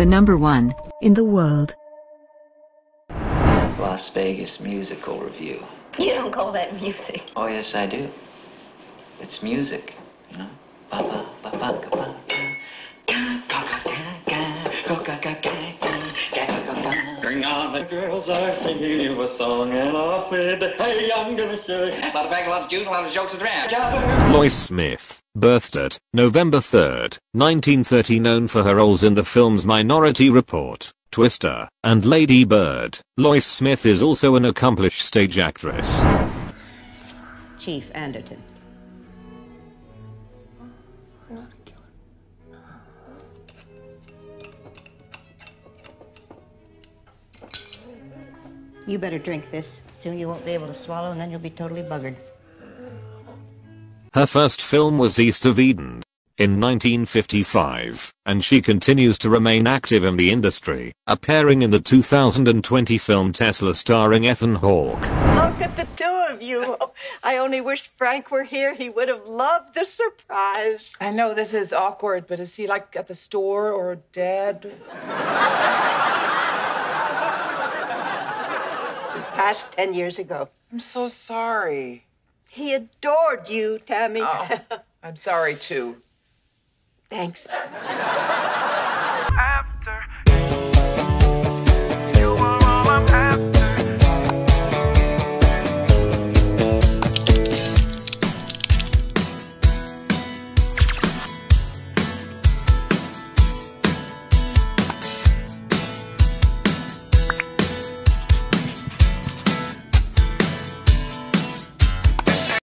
The number one in the world. Las Vegas Musical Review. You don't call that music. Oh, yes, I do. It's music, you know? Ba ba ba ba ga ba. On the girls are singing you a song and off with the hey, I'm gonna show you. A lot of fact, a lot of juice, a lot of jokes and rap. Lois Smith, birthed at November 3, 1930, known for her roles in the films Minority Report, Twister, and Lady Bird. Lois Smith is also an accomplished stage actress. Chief Anderton. You better drink this. Soon you won't be able to swallow, and then you'll be totally buggered. Her first film was East of Eden in 1955, and she continues to remain active in the industry, appearing in the 2020 film Tesla starring Ethan Hawke. Look at the two of you. I only wish Frank were here. He would have loved the surprise. I know this is awkward, but is he like at the store or dead? He passed 10 years ago. I'm so sorry. He adored you, Tammy. Oh, I'm sorry too. Thanks.